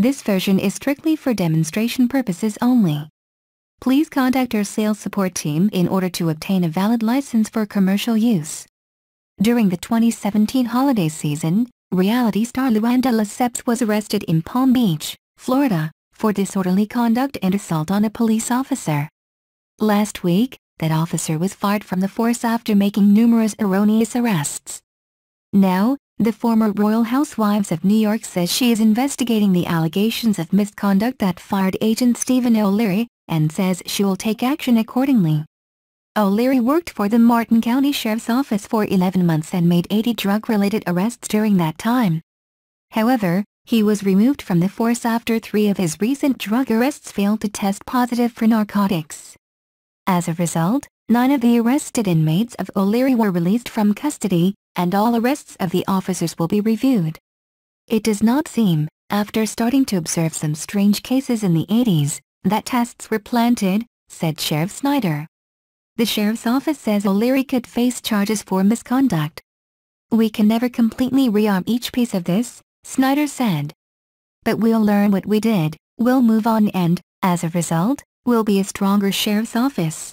This version is strictly for demonstration purposes only. Please contact our sales support team in order to obtain a valid license for commercial use. During the 2017 holiday season, reality star LuAnn de Lesseps was arrested in Palm Beach, Florida, for disorderly conduct and assault on a police officer. Last week, that officer was fired from the force after making numerous erroneous arrests. Now, the former Real Housewives of New York says she is investigating the allegations of misconduct that fired agent Stephen O'Leary, and says she will take action accordingly. O'Leary worked for the Martin County Sheriff's Office for 11 months and made 80 drug-related arrests during that time. However, he was removed from the force after three of his recent drug arrests failed to test positive for narcotics. As a result, nine of the arrested inmates of O'Leary were released from custody, and all arrests of the officers will be reviewed. It does not seem, after starting to observe some strange cases in the 80s, that tests were planted, said Sheriff Snyder. The sheriff's office says O'Leary could face charges for misconduct. We can never completely rearm each piece of this, Snyder said. But we'll learn what we did, we'll move on and, as a result, will be a stronger sheriff's office.